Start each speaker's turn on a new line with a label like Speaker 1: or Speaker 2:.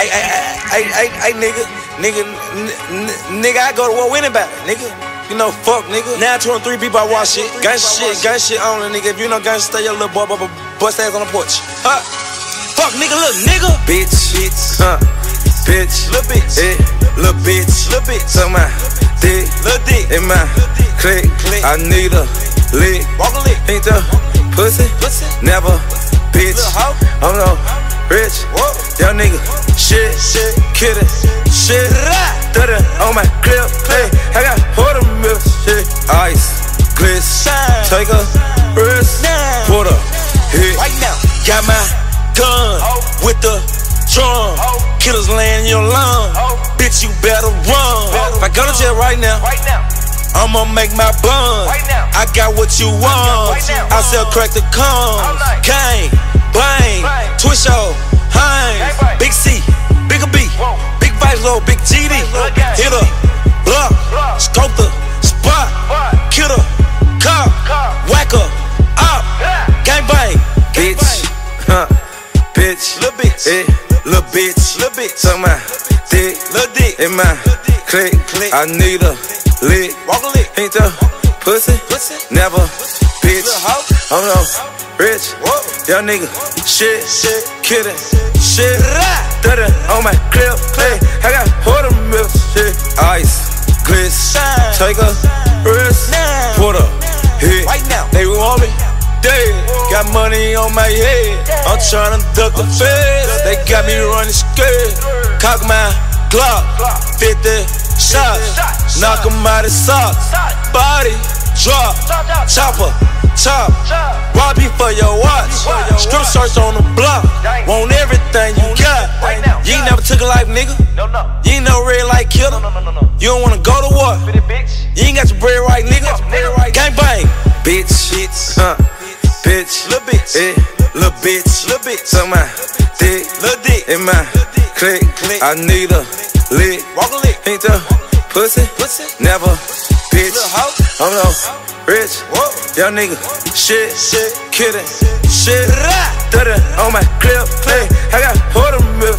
Speaker 1: I, I, I, I, I, nigga, nigga, n- nigga, I go to war with anybody, nigga. You know, fuck, nigga. Now 23 people I watch shit. Gun shit, gun shit only, nigga. If you know gun stay your little boy, boy, boy, bust ass on the porch. Huh? Fuck, nigga, little nigga.
Speaker 2: Bitch, bitch, huh? Bitch,
Speaker 1: Little bitch.
Speaker 2: eh, little bitch,
Speaker 1: Little bitch.
Speaker 2: suck my dick
Speaker 1: Little dick.
Speaker 2: in my click.
Speaker 1: Click.
Speaker 2: I need a lick.
Speaker 1: Walk a lick.
Speaker 2: Ain't the pussy,
Speaker 1: Pussy.
Speaker 2: never, bitch. I'm no rich,
Speaker 1: Whoa.
Speaker 2: Young nigga. Shit,
Speaker 1: Shit.
Speaker 2: kidding, shit. Thirty on my clip, hey, I got quarter mil, shit. Ice,
Speaker 1: Shine.
Speaker 2: take a risk,
Speaker 1: Now.
Speaker 2: put a hit.
Speaker 1: Right now.
Speaker 2: Got my gun
Speaker 1: Oh.
Speaker 2: with the drum.
Speaker 1: Oh.
Speaker 2: Killers laying in your lung.
Speaker 1: Oh.
Speaker 2: Bitch, you better run. If I go to jail right now,
Speaker 1: Right now.
Speaker 2: I'ma make my bun.
Speaker 1: Right now.
Speaker 2: I got what you want.
Speaker 1: right.
Speaker 2: I sell crack the cones. Gang, bang,
Speaker 1: Bang.
Speaker 2: twist your GD. Hit a block, scope the spot, kill the cop, whack her up, gang bang, bitch, huh, bitch,
Speaker 1: Little bitch.
Speaker 2: eh, little bitch,
Speaker 1: Little bitch.
Speaker 2: suck my dick,
Speaker 1: Little dick.
Speaker 2: in my click,
Speaker 1: Click.
Speaker 2: I need a lick.
Speaker 1: Walk a lick.
Speaker 2: Ain't the pussy,
Speaker 1: Pussy.
Speaker 2: never, bitch. I'm no rich,
Speaker 1: Whoa.
Speaker 2: young nigga. Shit,
Speaker 1: Shit.
Speaker 2: kidding, shit. Thirty on my clip, hey, I got quarter mil, shit. Ice,
Speaker 1: Shine.
Speaker 2: take a risk,
Speaker 1: Now.
Speaker 2: put a hit.
Speaker 1: Right now.
Speaker 2: They want me dead. Got money on my head. I'm tryna duck the feds. They got me running scared. Cock my Glock, 50 shots. Knock 'em out of socks. Body drop. Chopper, chop.
Speaker 1: Chop.
Speaker 2: Rob you for your watch. Strip search on the block. Want everything you got.
Speaker 1: Right now.
Speaker 2: You ain't never took a life, nigga.
Speaker 1: No, no.
Speaker 2: You ain't no red light killer.
Speaker 1: No, no, no, no.
Speaker 2: You don't wanna go to war.
Speaker 1: Bitch.
Speaker 2: You ain't got your bread right, nigga.
Speaker 1: got your bread right.
Speaker 2: Gang bang. Bitch.
Speaker 1: Bitch.
Speaker 2: Huh. Bitch.
Speaker 1: Little bitch.
Speaker 2: Eh. Little bitch.
Speaker 1: Little bitch.
Speaker 2: Suck my dick.
Speaker 1: Little dick.
Speaker 2: In my
Speaker 1: dick.
Speaker 2: click.
Speaker 1: Click.
Speaker 2: I need a lick.
Speaker 1: Walk a lick.
Speaker 2: Ain't the pussy.
Speaker 1: Pussy.
Speaker 2: Never. Bitch.
Speaker 1: Little hoe.
Speaker 2: I'm no rich.
Speaker 1: Whoa.
Speaker 2: Young nigga. Shit.
Speaker 1: Shit.
Speaker 2: Kidding. Shit.
Speaker 1: Rah.
Speaker 2: Thirty on my clip. Hey, I got quarter mil.